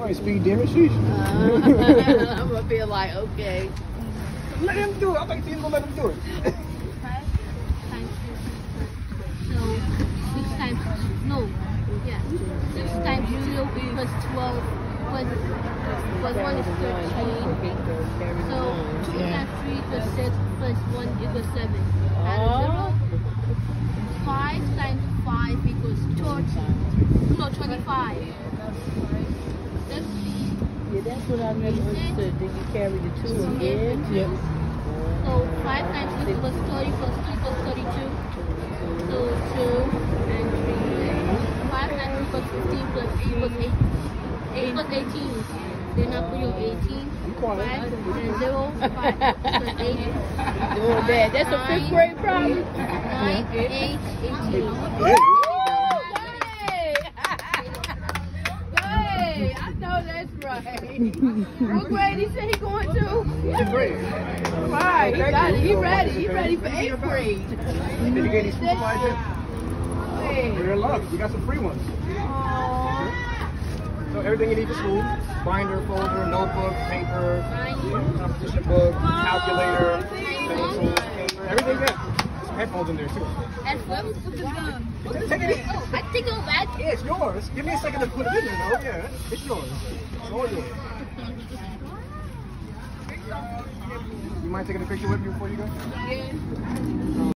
All right, speed demon, sheesh. Uh, I'm gonna feel like, okay. Let him do it. I think he's gonna let him do it. So, six times, no, yeah. Six times zero plus 12 plus, plus one is 13. So, two yeah. three plus six plus one equals seven. And oh. zero, five times five equals 20. No, 25. What I never understood. Did you carry the two again? Yeah. So five times six plus thirty plus two plus thirty-two. So two and three. Five times three plus fifteen plus eight plus eight. Eight plus eighteen. Then I put your eighteen. Five and zero. Five plus eight. Doing bad. That's a fifth grade problem. Nine, eight, eighteen. Yeah. Hey! Hey! I know that's right. What grade he said he going to? Fifth grade. Right, he got it. He ready. He ready for eighth grade. Did you get any? Hey. You're in luck. You got some free ones. So everything you need for school, binder, folder, notebook, paper, competition book, calculator, pencils, paper, everything there. Some headphones in there too. And what? Take it I back. Yeah, it's yours. Give me a second to put it in there though. Yeah, it's yours. It's all yours. You mind taking a picture with me before you go? Yeah.